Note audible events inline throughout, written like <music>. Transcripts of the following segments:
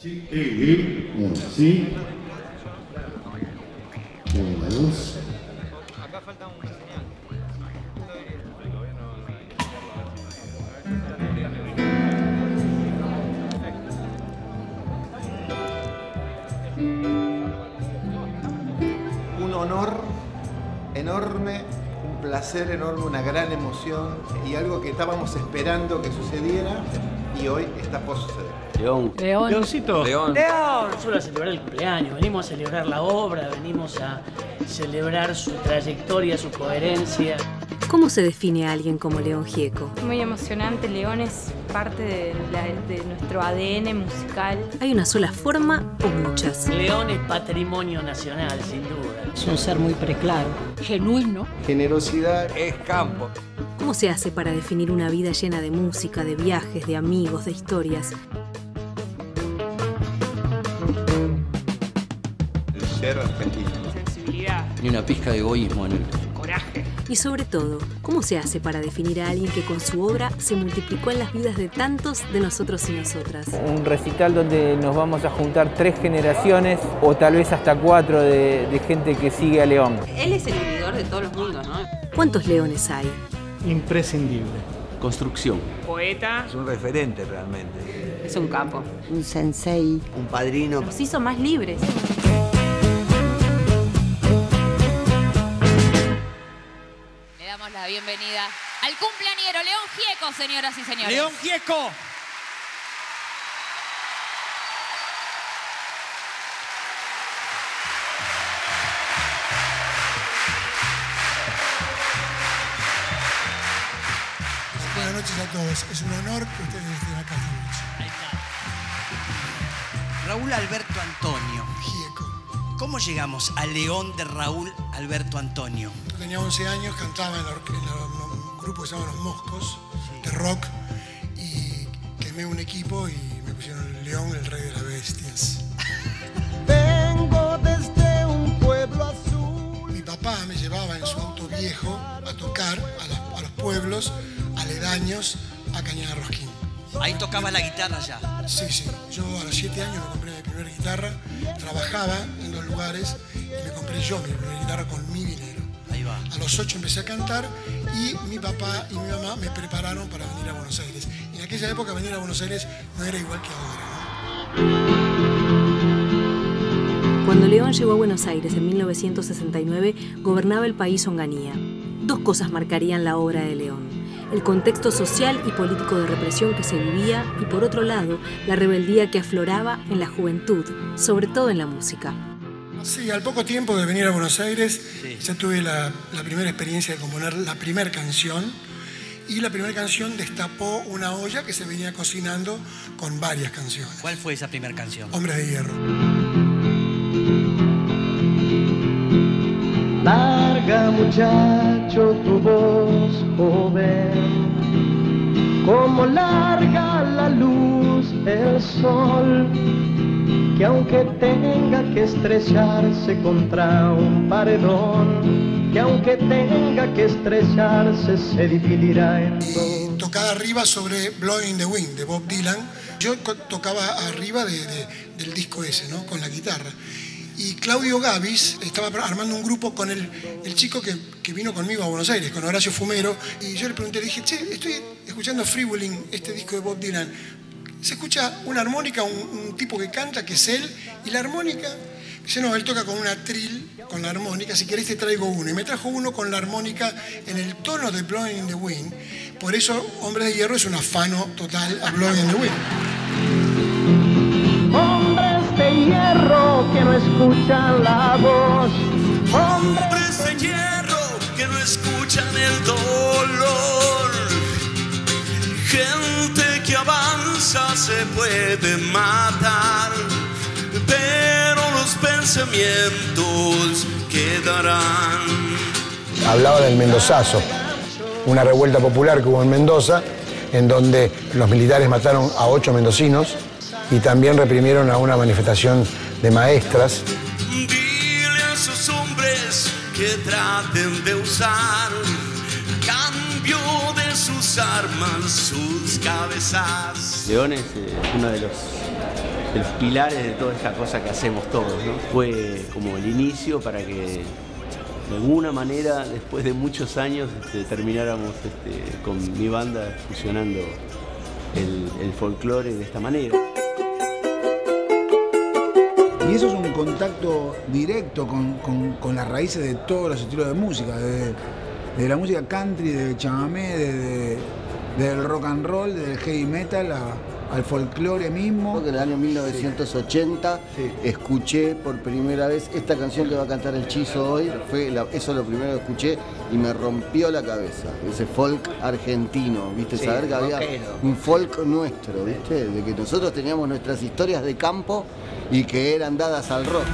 Sí, eh, uno, sí. Uno, dos. Acá falta una un honor enorme, un placer enorme, una gran emoción y algo que estábamos esperando que sucediera y hoy está por suceder. León. León. Leoncito. León. No solo a celebrar el cumpleaños, venimos a celebrar la obra, venimos a celebrar su trayectoria, su coherencia. ¿Cómo se define a alguien como León Gieco? Muy emocionante, León es parte de, la- de nuestro ADN musical. ¿Hay una sola forma o muchas? León es patrimonio nacional, sin duda. Es un ser muy preclaro, genuino. Generosidad, Es campo. ¿Cómo se hace para definir una vida llena de música, de viajes, de amigos, de historias? Ser argentino. Sensibilidad, Ni una pizca de egoísmo en él. coraje. Y sobre todo, ¿cómo se hace para definir a alguien que con su obra se multiplicó en las vidas de tantos de nosotros y nosotras? un recital donde nos vamos a juntar tres generaciones o tal vez hasta cuatro de, de gente que sigue a León. Él es el vividor de todos los mundos, ¿no? ¿Cuántos leones hay? Imprescindible. Construcción. Poeta. Es un referente realmente. Es un capo. Un sensei. Un padrino. Nos hizo más libres. Bienvenida al cumpleañero León Gieco, señoras y señores. León Gieco. Buenas noches a todos. Es un honor que ustedes estén acá esta noche. Raúl Alberto Antonio. ¿Cómo llegamos a León de Raúl Alberto Antonio? Yo tenía 11 años, cantaba en, un grupo que se llama Los Moscos, de rock, y quemé un equipo y me pusieron León, el rey de las bestias. <laughs> Vengo desde un pueblo azul. Mi papá me llevaba en su auto viejo a tocar a, la- a los pueblos aledaños a Cañada Rosquín. Ahí tocaba la guitarra ya. Sí, sí. Yo a los 7 años me compré mi primera guitarra, trabajaba en los lugares y me compré yo mi primera guitarra con mi dinero. Ahí va. A los 8 empecé a cantar y mi papá y mi mamá me prepararon para venir a Buenos Aires. Y en aquella época venir a Buenos Aires no era igual que ahora. ¿no? Cuando León llegó a Buenos Aires en 1969, gobernaba el país Onganía. Dos cosas marcarían la obra de León. El contexto social y político de represión que se vivía y por otro lado, la rebeldía que afloraba en la juventud, sobre todo en la música. Sí, al poco tiempo de venir a Buenos Aires ya tuve la, la primera experiencia de componer la primera canción y la primera canción destapó una olla que se venía cocinando con varias canciones. ¿Cuál fue esa primera canción? Hombres de Hierro. Muchacho tu voz joven, como larga la luz el sol, que aunque tenga que estrellarse contra un paredón, que aunque tenga que estrellarse se dividirá en dos. tocada arriba sobre Blowing in the Wind de Bob Dylan. Yo tocaba arriba de- de- del disco ese, ¿no? Con la guitarra. Y Claudio Gavis estaba armando un grupo con el, el chico que, que vino conmigo a Buenos Aires, con Horacio Fumero. Y yo le pregunté, le dije, che, estoy escuchando Freewheeling, este disco de Bob Dylan. Se escucha una armónica, un, tipo que canta, que es él, y la armónica, dice, no, él toca con una trill, con la armónica, si querés te traigo uno. Y me trajo uno con la armónica en el tono de Blowing in the Wind. Por eso Hombres de Hierro es un afano total a Blowing in the Wind. Hombres de hierro que no escuchan la voz. Hombres de hierro que no escuchan el dolor. Gente que avanza se puede matar, pero los pensamientos quedarán. Hablaba del Mendozazo, una revuelta popular que hubo en Mendoza, en donde los militares mataron a ocho mendocinos y también reprimieron a una manifestación de maestras. Dile a esos hombres que traten de usar a cambio de sus armas, sus cabezas. León es eh, uno de los de los pilares de toda esta cosa que hacemos todos. ¿no? Fue como el inicio para que de alguna manera, después de muchos años, este, termináramos este, con mi banda fusionando el, el folclore de esta manera. Y eso es un contacto directo con, con- las raíces de todos los estilos de música, de, de la música country, del chamamé, de- de- del rock and roll, del heavy metal, a- al folclore mismo. En el año 1980 escuché por primera vez esta canción que va a cantar el Chizo hoy. Fue la- eso es lo primero que escuché y me rompió la cabeza. Ese folk argentino, ¿viste? Sí, Saber que había un folk nuestro, ¿viste? De que nosotros teníamos nuestras historias de campo y que eran dadas al rock.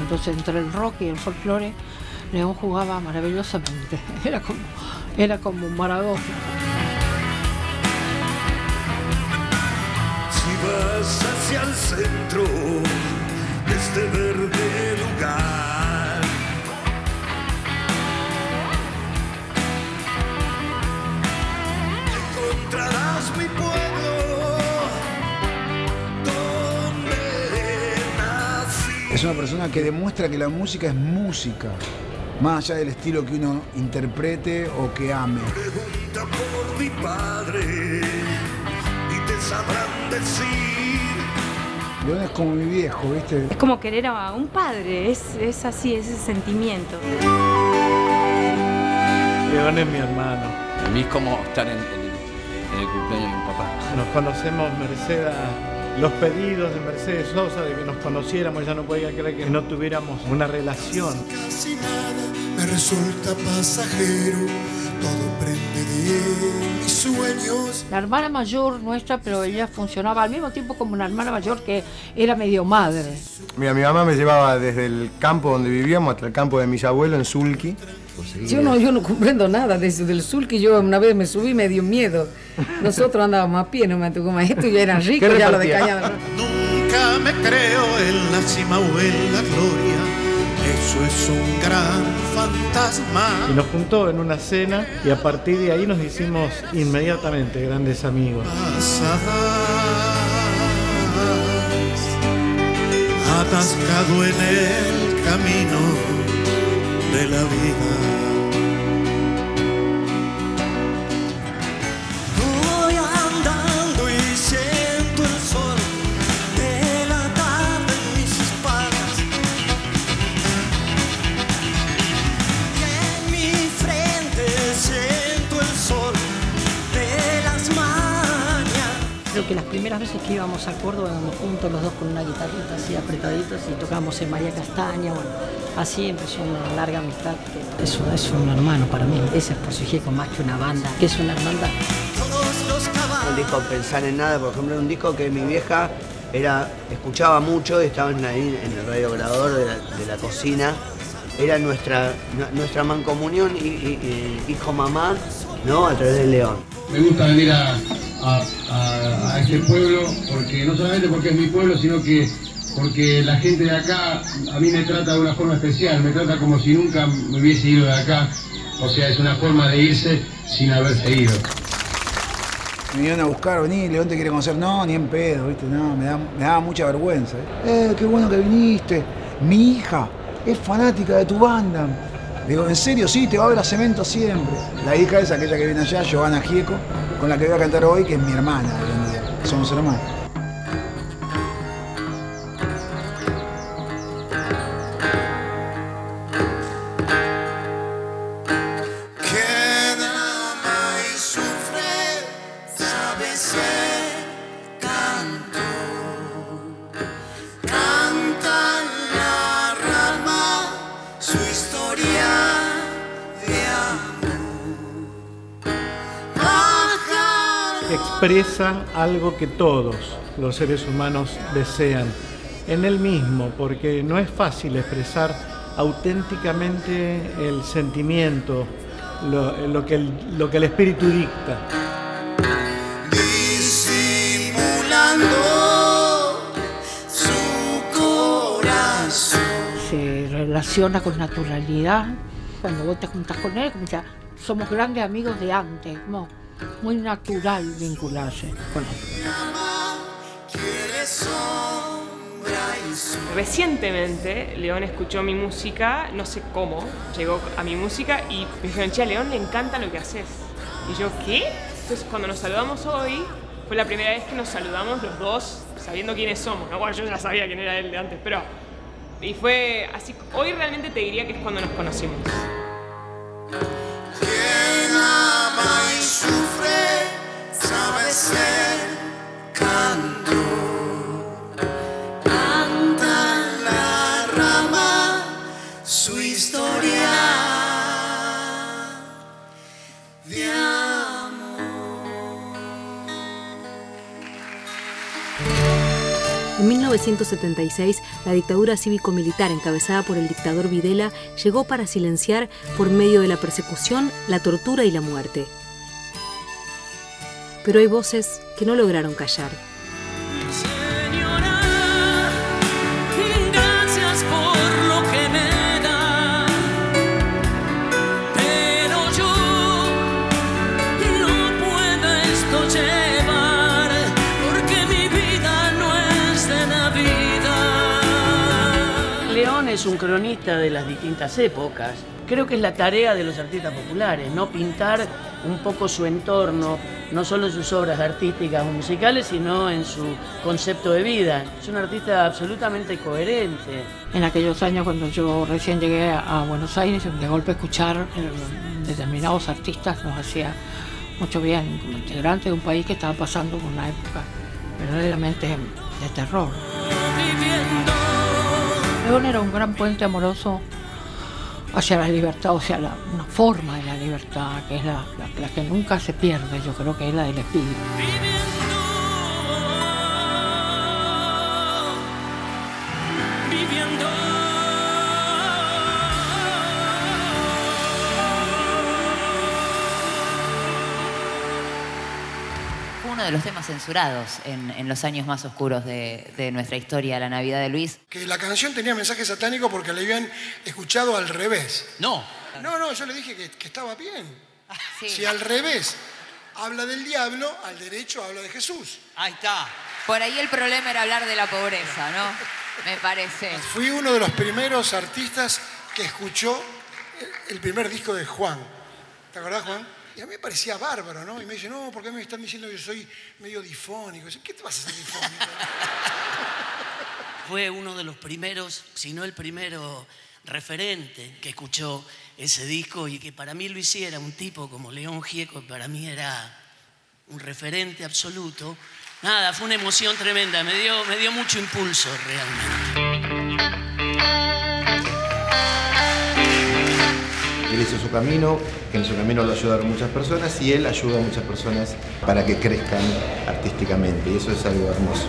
Entonces entre el rock y el folclore, León jugaba maravillosamente. <laughs> Era como, era como Maradona. Hacia el centro de este verde lugar, encontrarás mi pueblo donde nací. Es una persona que demuestra que la música es música, más allá del estilo que uno interprete o que ame. Pregunta por mi padre sabrán decir. Es como mi viejo, ¿viste? Es como querer a un padre, es, es así, ese sentimiento. León es mi hermano. A mí es como estar en, en- en el cumpleaños de mi papá. Nos conocemos merced a los pedidos de Mercedes Sosa de que nos conociéramos. Ella no podía creer que no tuviéramos una relación. Casi nada me resulta pasajero, todo La hermana mayor nuestra, pero ella funcionaba al mismo tiempo como una hermana mayor que era medio madre. Mira, mi mamá me llevaba desde el campo donde vivíamos hasta el campo de mis abuelos en Sulki. Yo no, yo no comprendo nada de eso del que yo una vez me subí y me dio miedo. <laughs> Nosotros andábamos a pie, no me tocó más esto, ya eran ricos, ya lo de cañada. Nunca me creo en la cima o en la gloria. Eso es un gran fantasma. Y nos juntó en una cena y a partir de ahí nos hicimos inmediatamente grandes amigos. atascado en el camino de la vida. Primeras veces que íbamos a Córdoba íbamos juntos los dos con una guitarrita así apretaditos y tocábamos en María Castaña, bueno, así empezó una larga amistad. que Es, un- es un hermano para mí, ese es por su hijo más que una banda, que es una hermandad. Un disco Pensar en Nada, por ejemplo, era un disco que mi vieja era, escuchaba mucho, estaban ahí en el radiograbador de la, de la cocina. Era nuestra, nu- nuestra mancomunión y, y- y hijo-mamá, ¿no? A través del León. Me gusta venir a, a- este pueblo, porque no solamente porque es mi pueblo, sino que porque la gente de acá a mí me trata de una forma especial, me trata como si nunca me hubiese ido de acá. O sea, es una forma de irse sin haberse ido. Me vinieron a buscar, vení, León te quiere conocer. No, ni en pedo, ¿viste? No, me, da- me daba mucha vergüenza. ¿eh? Eh, qué bueno que viniste. Mi hija es fanática de tu banda. Digo, ¿en serio? Sí, te va a ver a Cemento siempre. La hija es aquella que viene allá, Giovanna Gieco, con la que voy a cantar hoy, que es mi hermana. Somos hermanos. Expresa algo que todos los seres humanos desean en él mismo, porque no es fácil expresar auténticamente el sentimiento, lo, lo que, el, lo que el espíritu dicta. disimulando su corazón. Se relaciona con naturalidad. Cuando vos te juntás con él, como ya somos grandes amigos de antes. como muy natural vincularse con él. Recientemente León escuchó mi música, no sé cómo, llegó a mi música y me dijeron, che, León le encanta lo que haces. Y yo, ¿qué? Entonces cuando nos saludamos hoy, fue la primera vez que nos saludamos los dos sabiendo quiénes somos. ¿no? Bueno, yo ya sabía quién era él de antes, pero... Y fue así, hoy realmente te diría que es cuando nos conocimos. Ama y sufre sabe ser canto. En 1976, la dictadura cívico-militar encabezada por el dictador Videla llegó para silenciar, por medio de la persecución, la tortura y la muerte. Pero hay voces que no lograron callar. Es un cronista de las distintas épocas. Creo que es la tarea de los artistas populares, ¿no? Pintar un poco su entorno, no solo en sus obras artísticas o musicales, sino en su concepto de vida. Es un artista absolutamente coherente. En aquellos años cuando yo recién llegué a Buenos Aires, de golpe escuchar eh, determinados artistas nos hacía mucho bien como integrante de un país que estaba pasando por una época verdaderamente de terror. León era un gran puente amoroso hacia la libertad, o sea, una forma de la libertad, que es la- la que nunca se pierde, yo creo que es la del espíritu. Los temas censurados en, en los años más oscuros de, de nuestra historia, la Navidad de Luis. Que la canción tenía mensaje satánico porque le habían escuchado al revés. No. No, no, yo le dije que, que estaba bien. Si al revés habla del diablo, al derecho habla de Jesús. Ahí está. Por ahí el problema era hablar de la pobreza, ¿no? Me parece. Fui uno de los primeros artistas que escuchó el primer disco de Juan. ¿Te acordás, Juan? Y a mí me parecía bárbaro, ¿no? Y me dice, no, ¿por qué me están diciendo que yo soy medio difónico? Y yo, ¿Qué te vas a hacer difónico? <laughs> Fue uno de los primeros, si no el primero referente que escuchó ese disco y que para mí lo hiciera un tipo como León Gieco, para mí era un referente absoluto. Nada, fue una emoción tremenda, me dio, me dio mucho impulso realmente. Hizo su camino, que en su camino lo ayudaron muchas personas y él ayuda a muchas personas para que crezcan artísticamente y eso es algo hermoso.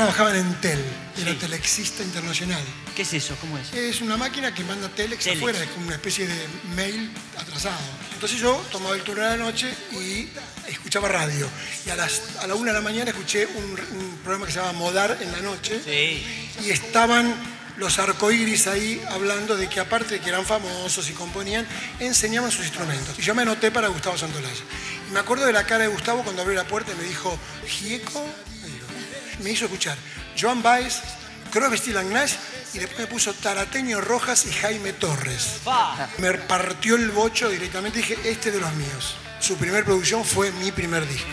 Trabajaba en Entel, era telexista internacional. ¿Qué es eso? ¿Cómo es? Es una máquina que manda telex, Telex. afuera, es como una especie de mail atrasado. Entonces yo tomaba el turno de la noche y escuchaba radio. Y a, las, a la una de la mañana escuché un, un programa que se llama Modar en la noche. Y estaban los arcoíris ahí hablando de que aparte de que eran famosos y componían, enseñaban sus instrumentos. Y yo me anoté para Gustavo Santolaya. Y me acuerdo de la cara de Gustavo cuando abrió la puerta y me dijo, ¿Gieco? Me hizo escuchar Joan Baez, Crosby, Stills and Nash y después me puso Tarateño Rojas y Jaime Torres. Me partió el bocho directamente y dije, este de los míos. Su primer producción fue mi primer disco.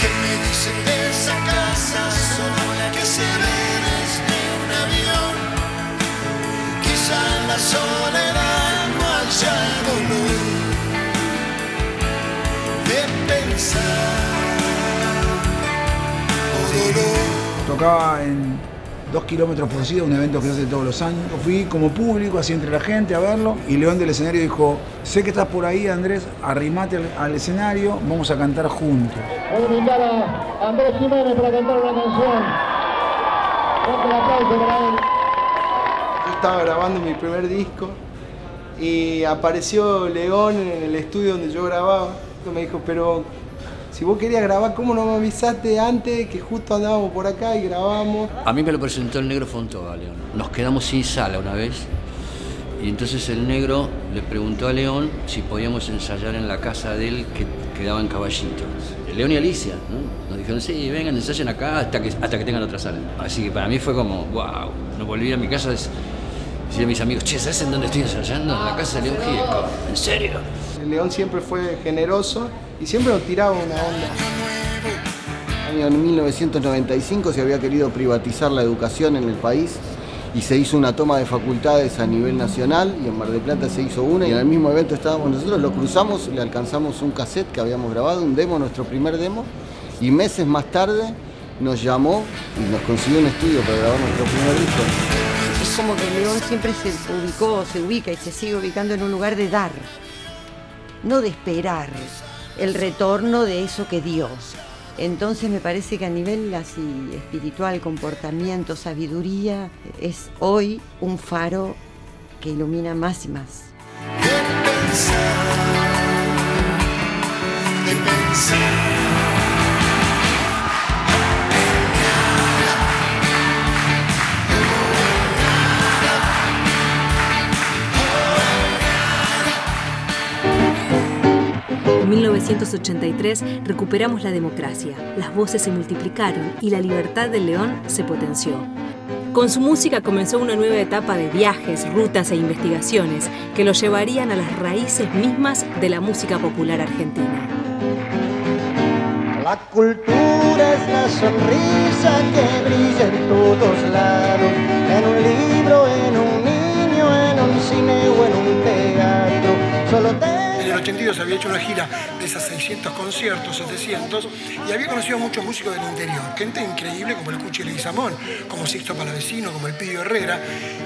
¿Qué me dicen de esa casa sola que se ve desde un avión? Quizá la soledad no haya dolor de pensar. Tocaba en dos kilómetros por ciento, un evento que se hace todos los años. Fui como público, así entre la gente a verlo, y León del escenario dijo, sé que estás por ahí, Andrés, arrimate al, al escenario, vamos a cantar juntos. Voy a invitar a Andrés Jiménez para cantar una canción. El aplauso para él. Yo estaba grabando mi primer disco y apareció León en el estudio donde yo grababa. Me dijo, pero si vos querías grabar, ¿cómo no me avisaste antes que justo andábamos por acá y grabamos? A mí me lo presentó el negro Fontova, León. Nos quedamos sin sala una vez Y entonces el negro le preguntó a León si podíamos ensayar en la casa de él que quedaba en Caballito. León y Alicia, ¿no? Nos dijeron, sí, vengan, ensayen acá hasta que, hasta que tengan otra sala. Así que para mí fue como, wow, no volví a mi casa. Es, decía a mis amigos, che, ¿sabes en dónde estoy ensayando? En la casa de León Gieco. ¿En serio? El León siempre fue generoso y siempre nos tiraba una onda. año 1995 se había querido privatizar la educación en el país y se hizo una toma de facultades a nivel nacional y en Mar del Plata se hizo una y en el mismo evento estábamos nosotros, lo cruzamos, le alcanzamos un cassette que habíamos grabado, un demo, nuestro primer demo y meses más tarde nos llamó y nos consiguió un estudio para grabar nuestro primer disco. Es como que León siempre se ubicó, se ubica y se sigue ubicando en un lugar de dar, no de esperar el retorno de eso que dio. Entonces me parece que a nivel así espiritual, comportamiento, sabiduría, es hoy un faro que ilumina más y más. pensar. 1983 recuperamos la democracia, las voces se multiplicaron y la libertad del león se potenció. Con su música comenzó una nueva etapa de viajes, rutas e investigaciones que lo llevarían a las raíces mismas de la música popular argentina. La cultura es la sonrisa que brilla en todos lados, en un libro, en un el 82 había hecho una gira de esas 600 conciertos, 700, y había conocido a muchos músicos del interior, gente increíble como el Cuchi Leguizamón, como Sixto Palavecino, como el Pidio Herrera,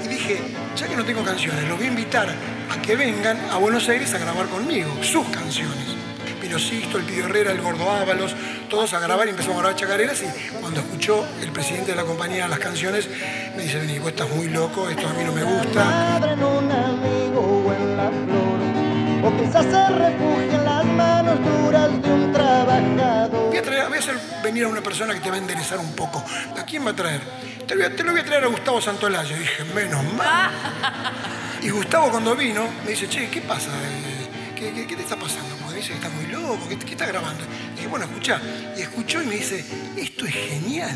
y dije, ya que no tengo canciones, los voy a invitar a que vengan a Buenos Aires a grabar conmigo, sus canciones. Vino Sixto, el Pidio Herrera, el Gordo Ábalos, todos a grabar y empezamos a grabar chacareras y cuando escuchó el presidente de la compañía las canciones, me dice, vení, vos estás muy loco, esto a mí no me gusta o quizás se refugia en las manos duras de un trabajador. Voy a, traer, a hacer venir a una persona que te va a enderezar un poco. ¿A quién va a traer? Te, lo voy a traer a Gustavo Santolaya. Y dije, menos mal. <laughs> Y Gustavo cuando vino me dice, che, ¿qué pasa? ¿Qué, qué, te está pasando? Porque dice que está muy loco, ¿qué, qué está grabando? Y dije, bueno, escucha. Y escuchó y me dice, esto es genial.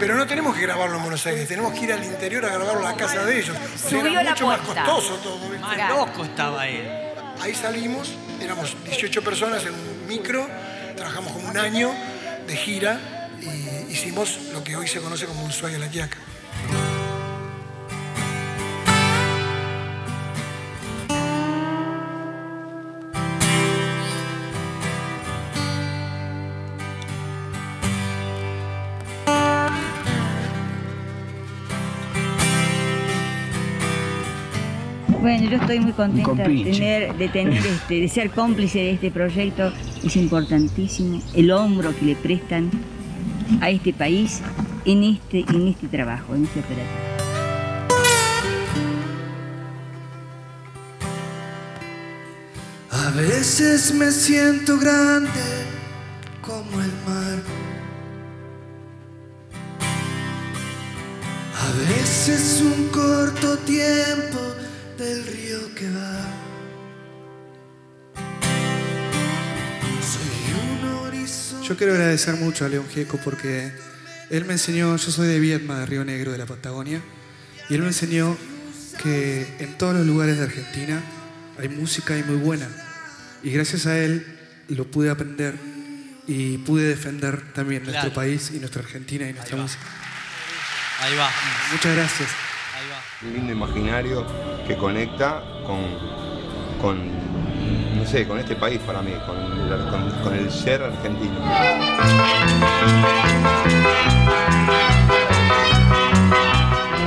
Pero no tenemos que grabarlo en Buenos Aires, tenemos que ir al interior a grabarlo en la casa de ellos. Subió Era la mucho más costoso todo. Más loco estaba él. Ahí salimos, éramos 18 personas en un micro, trabajamos como un año de gira y hicimos lo que hoy se conoce como un sueño de la Quiaca. Yo estoy muy contenta tener, de tener <laughs> este, de ser cómplice de este proyecto. Es importantísimo el hombro que le prestan a este país en este, en este trabajo, en este operativo. A veces me siento grande como el mar. A veces un corto tiempo del río que va. Soy un horizonte. Yo quiero agradecer mucho a León Gieco porque él me enseñó, yo soy de Viedma, de Río Negro, de la Patagonia, y él me enseñó que en todos los lugares de Argentina hay música y muy buena. Y gracias a él lo pude aprender y pude defender también nuestro Claro. país y nuestra Argentina y nuestra música. Ahí va. Muchas gracias. Un lindo imaginario que conecta con, con, no sé, con este país para mí, con el, con- el ser argentino.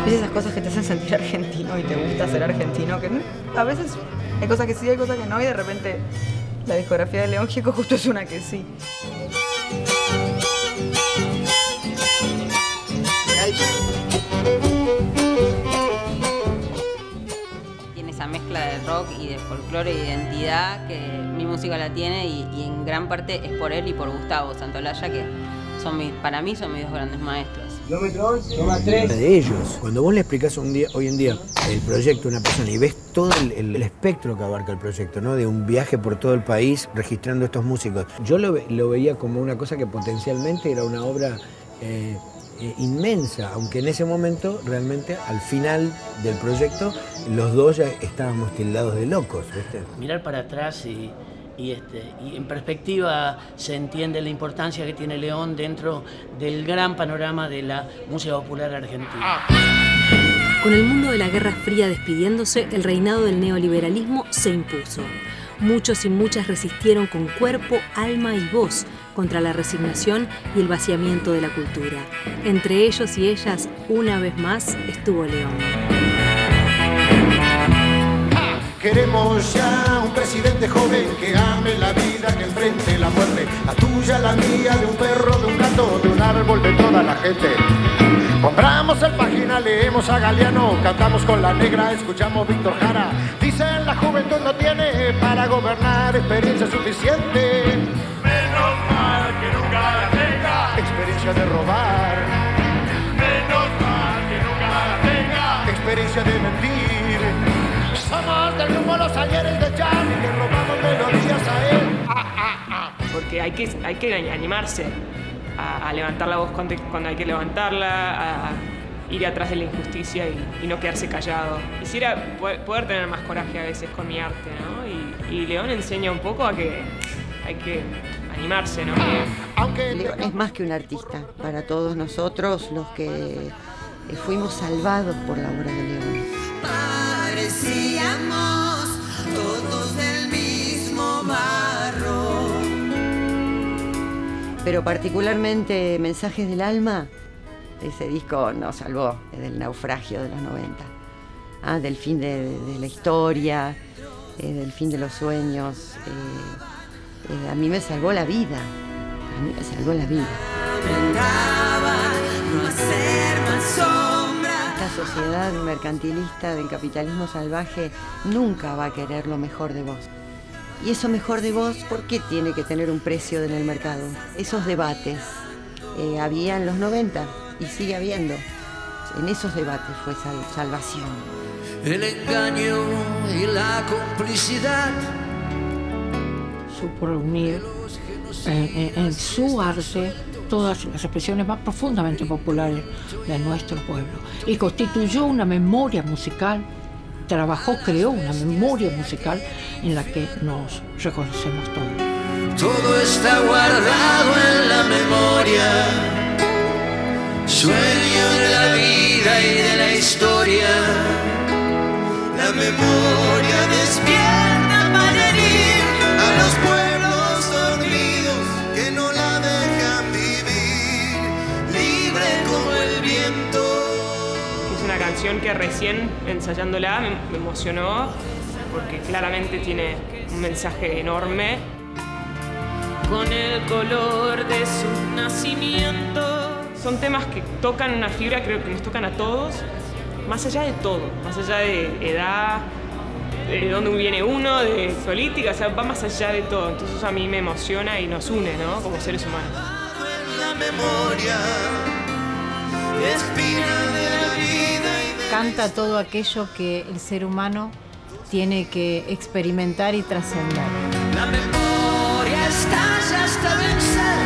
Es esas cosas que te hacen sentir <laughs> argentino y te gusta ser argentino, que a veces hay cosas que sí, hay cosas que no, y de repente la discografía de León Gieco justo es una que sí. Rock y de folclore e identidad que mi música la tiene y, y en gran parte es por él y por Gustavo Santolaya que son mi- para mí son mis dos grandes maestros. De ellos. Cuando vos le explicás un día, hoy en día el proyecto a una persona y ves todo el, el- el espectro que abarca el proyecto, ¿no? De un viaje por todo el país registrando estos músicos. Yo lo, lo veía como una cosa que potencialmente era una obra eh, eh, inmensa, aunque en ese momento realmente al final del proyecto los dos ya estábamos tildados de locos, ¿viste? Mirar para atrás y, y, este, y en perspectiva se entiende la importancia que tiene León dentro del gran panorama de la música popular argentina. Con el mundo de la Guerra Fría despidiéndose, el reinado del neoliberalismo se impuso. Muchos y muchas resistieron con cuerpo, alma y voz contra la resignación y el vaciamiento de la cultura. Entre ellos y ellas, una vez más, estuvo León. Queremos ya un presidente joven que ame la vida, que enfrente la muerte, la tuya, la mía, de un perro, de un gato, de un árbol, de toda la gente. Compramos el página, leemos a Galeano, cantamos con la negra, escuchamos Víctor Jara. Dicen la juventud no tiene para gobernar experiencia suficiente. Menos mal que nunca la tenga. Experiencia de robar. Menos mal que nunca la tenga. Experiencia de mentir. Somos del grupo Los Ayeres de Jan y le robamos melodías a él. Porque hay que, hay que animarse a, a levantar la voz cuando, cuando hay que levantarla, a, a ir atrás de la injusticia y, y no quedarse callado. Quisiera poder, poder tener más coraje a veces con mi arte, ¿no? Y, y León enseña un poco a que hay que animarse, ¿no? León es más que un artista. Para todos nosotros, los que fuimos salvados por la obra de León. Parecíamos todos del mismo barro. Pero particularmente Mensajes del Alma, ese disco nos salvó del naufragio de los 90. Ah, del fin de, de la historia, eh, del fin de los sueños. eh, eh, a mí me salvó la vida. A mí me salvó la vida. no hacer más. Esta sociedad mercantilista del capitalismo salvaje nunca va a querer lo mejor de vos. Y eso mejor de vos, ¿por qué tiene que tener un precio en el mercado? Esos debates eh, había en los 90 y sigue habiendo. En esos debates fue sal- salvación. El engaño y la complicidad. supo reunir en, en- en su arte todas las expresiones más profundamente populares de nuestro pueblo y constituyó una memoria musical, trabajó, creó una memoria musical en la que nos reconocemos todos. Todo está guardado en la memoria. Sueño de la vida y de la historia. La memoria despierta para herir a los pueblos canción que recién ensayándola me, emocionó porque claramente tiene un mensaje enorme. Con el color de su nacimiento. Son temas que tocan una fibra, creo que nos tocan a todos, más allá de todo, más allá de edad, de dónde viene uno, de política, o sea, va más allá de todo. Entonces a mí me emociona y nos une, ¿no? Como seres humanos. La memoria. Espina de la vida Canta todo aquello que el ser humano tiene que experimentar y trascender. La memoria estalla hasta vencer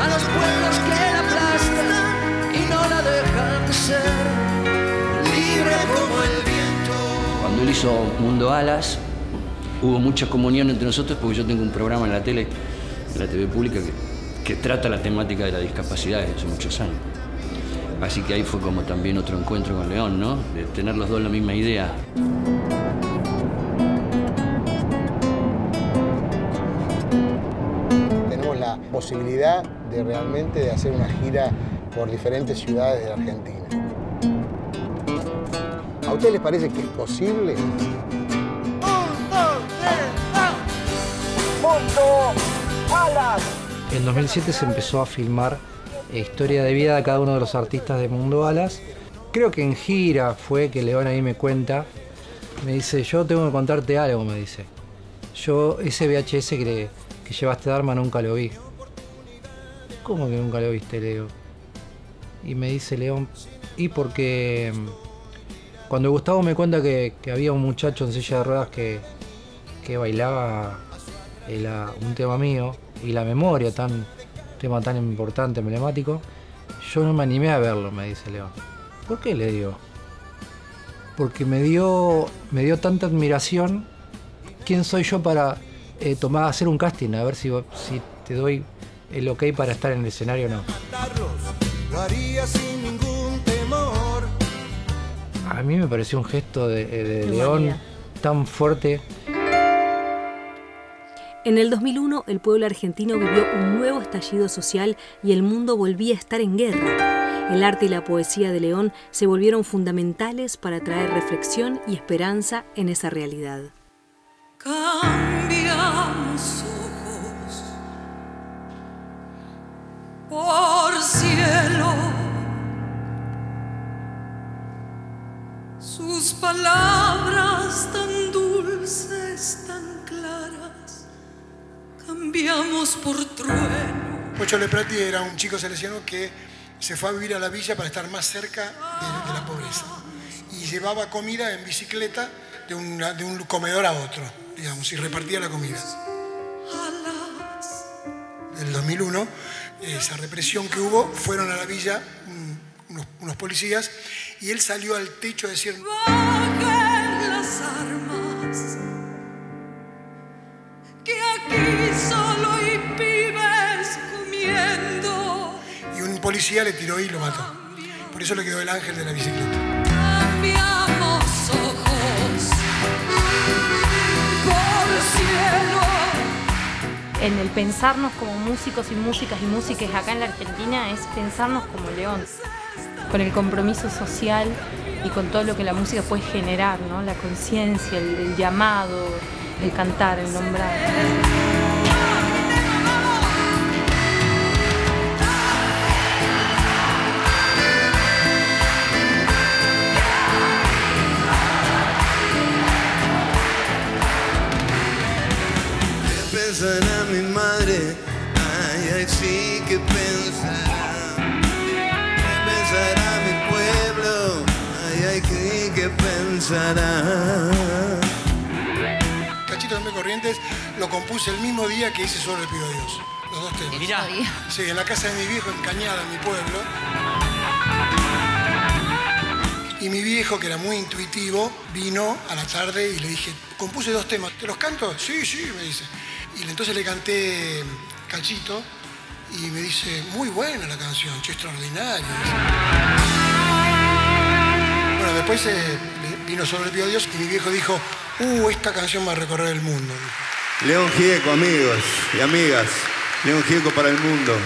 a los pueblos que la aplastan y no la dejan ser libre como el viento. Cuando él hizo Mundo Alas, hubo mucha comunión entre nosotros porque yo tengo un programa en la tele, en la TV pública, que, que trata la temática de la discapacidad desde hace muchos años. Así que ahí fue como también otro encuentro con León, ¿no? De tener los dos la misma idea. Tenemos la posibilidad de realmente de hacer una gira por diferentes ciudades de la Argentina. ¿A ustedes les parece que es posible? En 2007 se empezó a filmar historia de vida de cada uno de los artistas de Mundo Alas. Creo que en gira fue que León ahí me cuenta, me dice, yo tengo que contarte algo, me dice. Yo ese VHS que, que llevaste de arma nunca lo vi. ¿Cómo que nunca lo viste, Leo? Y me dice León, y porque mm, cuando Gustavo me cuenta que, había un muchacho en silla de ruedas que, que bailaba el, un tema mío y la memoria, tan tema tan importante, emblemático, yo no me animé a verlo, me dice León. ¿Por qué le digo? Porque me dio, me dio tanta admiración. ¿Quién soy yo para eh, tomar, hacer un casting? A ver si, si te doy el ok para estar en el escenario o no. A mí me pareció un gesto de, de De León tan fuerte. En el 2001, el pueblo argentino vivió un nuevo estallido social y el mundo volvía a estar en guerra. El arte y la poesía de León se volvieron fundamentales para traer reflexión y esperanza en esa realidad. Cambiamos ojos por cielo. Sus palabras tan dulces, tan claras, cambiamos por trueno. Pocho Leprati era un chico salesiano que se fue a vivir a la villa para estar más cerca de, de la pobreza. Y llevaba comida en bicicleta de, una- de un comedor a otro, digamos, y repartía la comida. Del 2001, esa represión que hubo, fueron a la villa mm, unos, unos policías y él salió al techo a decir, Bajen las armas, policía le tiró y lo mató. Por eso le quedó el ángel de la bicicleta. Cambiamos ojos por cielo. En el pensarnos como músicos y músicas y músicas acá en la Argentina es pensarnos como León, con el compromiso social y con todo lo que la música puede generar, ¿no? La conciencia, el, el llamado, el cantar, el nombrar. Pensará mi madre? Ay, ay, sí, ¿qué pensará? ¿Qué pensará mi pueblo? Ay, ay, ¿qué, qué pensará? Cachito de Corrientes lo compuse el mismo día que hice Solo le pido a Dios. Los dos temas. Mirá. Sí, en la casa de mi viejo, en Cañada, en mi pueblo. Y mi viejo, que era muy intuitivo, vino a la tarde y le dije, compuse dos temas, ¿te los canto? Sí, sí, me dice. Y entonces le canté Cachito y me dice, muy buena la canción, che, extraordinaria. Bueno, después eh, vino Solo le pido a Dios y mi viejo dijo, uh, esta canción va a recorrer el mundo. León Gieco, amigos y amigas. León Gieco para el mundo.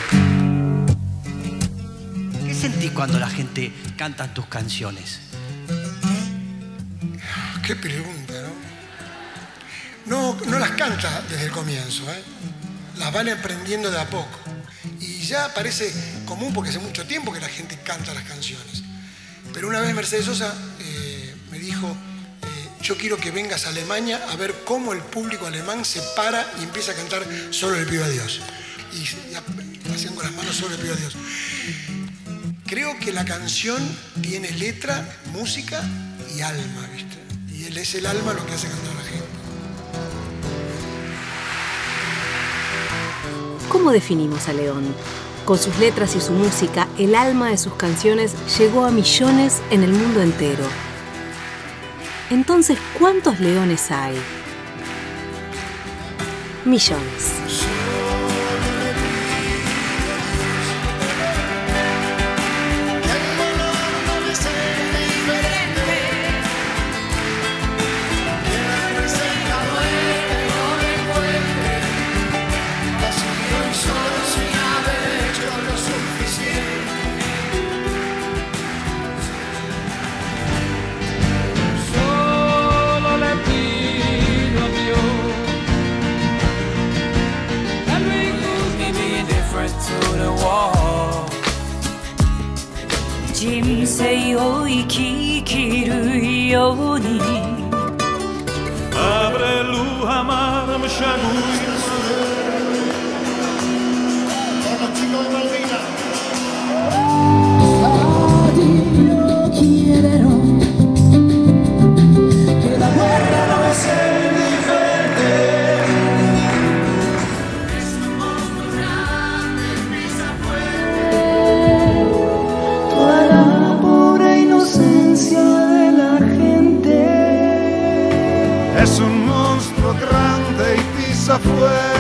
¿Qué sentís cuando la gente canta tus canciones? Qué pregunta, ¿no? Las canta desde el comienzo, ¿eh? Las van aprendiendo de a poco. Y ya parece común porque hace mucho tiempo que la gente canta las canciones. Pero una vez Mercedes Sosa eh, me dijo, eh, yo quiero que vengas a Alemania a ver cómo el público alemán se para y empieza a cantar Solo le pido a Dios. Y, y con las manos Solo le pido a Dios. Creo que la canción tiene letra, música y alma, ¿viste? Y él es el alma lo que hace cantar a la gente. ¿Cómo definimos a León? Con sus letras y su música, el alma de sus canciones llegó a millones en el mundo entero. Entonces, ¿cuántos leones hay? Millones. es un monstruo grande y pisa fuego.